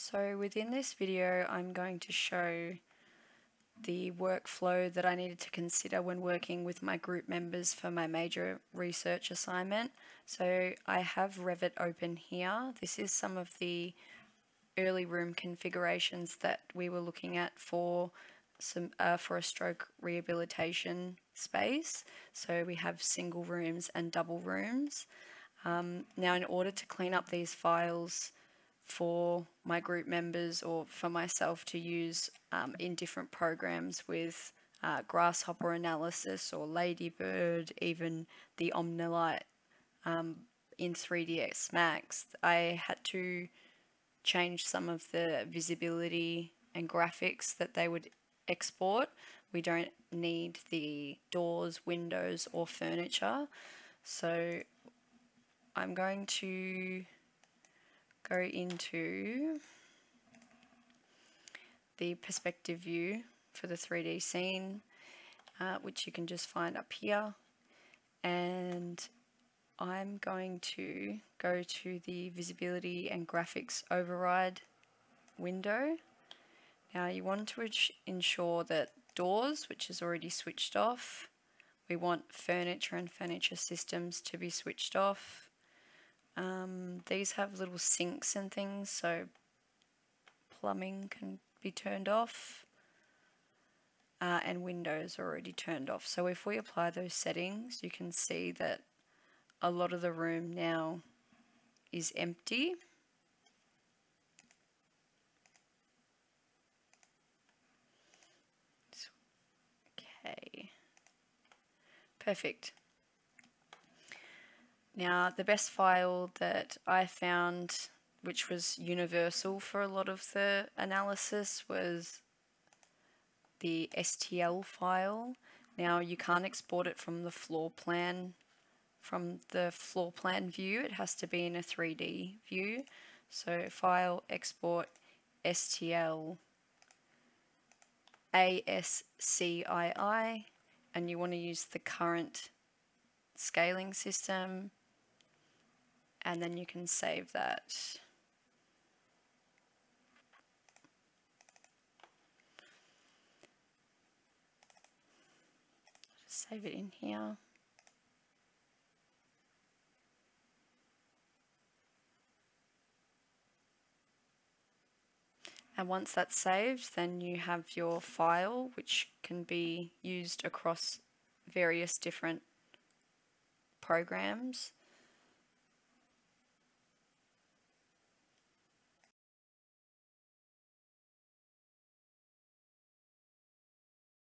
So within this video I'm going to show the workflow that I needed to consider when working with my group members for my major research assignment. So I have Revit open here. This is some of the early room configurations that we were looking at for some uh, for a stroke rehabilitation space. So we have single rooms and double rooms. Um, now in order to clean up these files for my group members or for myself to use um, in different programs with uh, grasshopper analysis or ladybird, even the Omni light um, in 3ds Max, I had to change some of the visibility and graphics that they would export. We don't need the doors, windows or furniture. So I'm going to go into the perspective view for the 3D scene, uh, which you can just find up here. And I'm going to go to the visibility and graphics override window. Now you want to ensure that doors, which is already switched off, we want furniture and furniture systems to be switched off. Um, these have little sinks and things, so plumbing can be turned off. Uh, and windows are already turned off. So if we apply those settings, you can see that a lot of the room now is empty. Okay, perfect. Now, the best file that I found, which was universal for a lot of the analysis, was the STL file. Now, you can't export it from the floor plan, from the floor plan view. It has to be in a 3D view. So, file, export, STL, ASCII, and you want to use the current scaling system and then you can save that. Just save it in here. And once that's saved, then you have your file, which can be used across various different programs